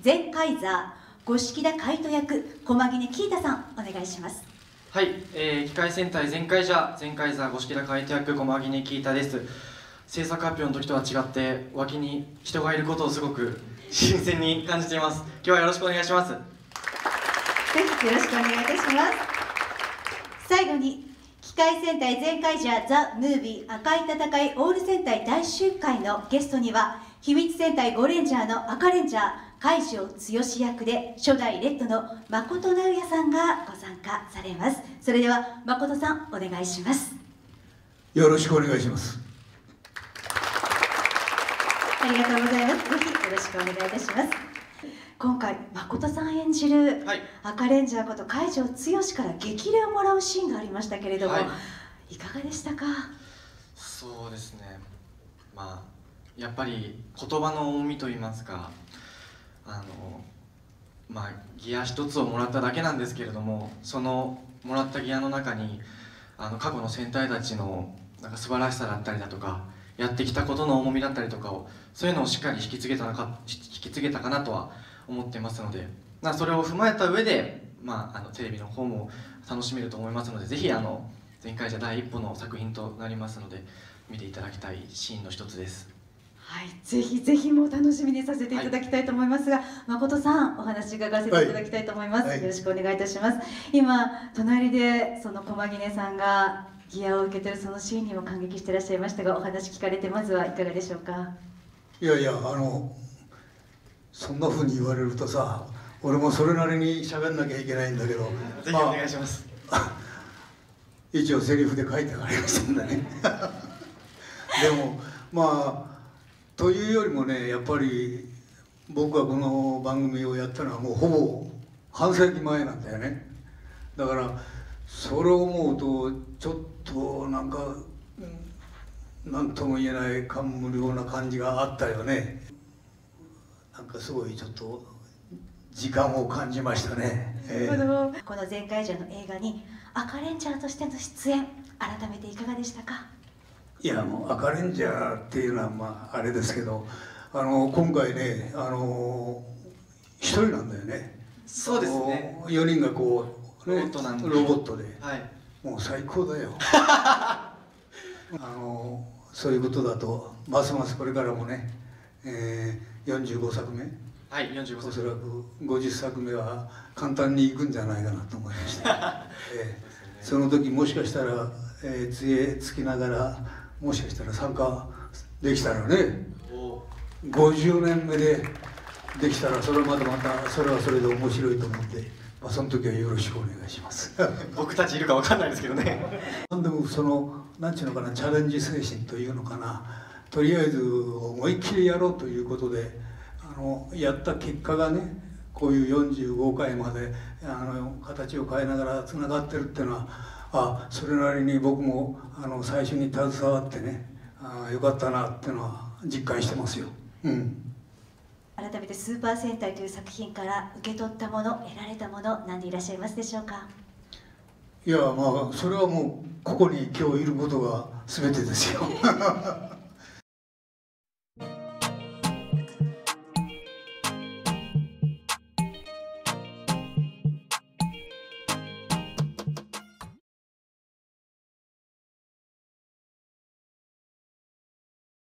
全カイザー五色田海人役駒木根キータさんお願いします。はい、えー、機械戦隊全開じゃ全開座五色田海人役駒木根キータです。制作発表の時とは違って脇に人がいることをすごく 新鮮に感じています。今日はよろしくお願いします。ぜひよろしくお願いいたします。最後に機械戦隊全開じゃザ・ムービー赤い戦いオール戦隊大集会のゲストには秘密戦隊ゴレンジャーの赤レンジャー海上剛役で初代レッドの誠直也さんがご参加されます。それでは誠さんお願いします。よろしくお願いします。ありがとうございます。ぜひよろしくお願いいたします。今回誠さん演じるはい。赤レンジャーこと海上剛から激励をもらうシーンがありましたけれども、はい。い、かがでしたか？そうですね。まあやっぱり言葉の重みと言いますかあのまあギア一つをもらっただけなんですけれどもそのもらったギアの中にあの過去の戦隊たちのなんか素晴らしさだったりだとかやってきたことの重みだったりとかをそういうのをしっかり引き継げたのか引き継げたかなとは思ってますので、ま、それを踏まえた上で、まあ、あのテレビの方も楽しめると思いますのでぜひあの前回じゃ第一歩の作品となりますので見ていただきたいシーンの一つです。はい、ぜひぜひもう楽しみにさせていただきたいと思いますが、誠さんお話伺わせていただきたいと思います、はい。はいよろしくお願いいたします。今隣でその駒木根さんがギアを受けてるそのシーンにも感激してらっしゃいましたがお話聞かれてまずはいかがでしょうか？いやいやあのそんなふうに言われるとさ俺もそれなりに喋んなきゃいけないんだけどぜひお願いします。一応セリフで書いてありましたんでね。でもまあというよりもねやっぱり僕がこの番組をやったのはもうほぼ半世紀前なんだよね。だからそれを思うとちょっとなんかうんなんとも言えない感無量な感じがあったよね。なんかすごいちょっと時間を感じましたね、ええ。なるほど。この前回者の映画に赤レンジャーとしての出演改めていかがでしたか？いやもう赤レンジャーっていうのはまああれですけどあの今回ねあの一人なんだよねそうですね。4人がこう、ね、ロボットなんでロボットではい。もう最高だよ あのそういうことだとますますこれからもね、えー、45作目はい、45歳。おそらく50作目は簡単にいくんじゃないかなと思いました、えーその時もしかしたら、えー、杖つきながらもしかしたら参加できたらね。お。50年目でできたらそれまたまたそれはそれで面白いと思って、まあ、その時はよろしくお願いします。僕たちいるかわかんないですけどね。なんでもそのなんていうのかなチャレンジ精神というのかな。とりあえず思いっきりやろうということであのやった結果がねこういう45回まであの形を変えながらつながってるっていうのはあそれなりに僕もあの最初に携わってねあよかったなっていうのは実感してますよ。うん改めて「スーパー戦隊」という作品から受け取ったもの得られたもの何でいらっしゃいますでしょうか？いやまあそれはもうここに今日いることが全てですよ。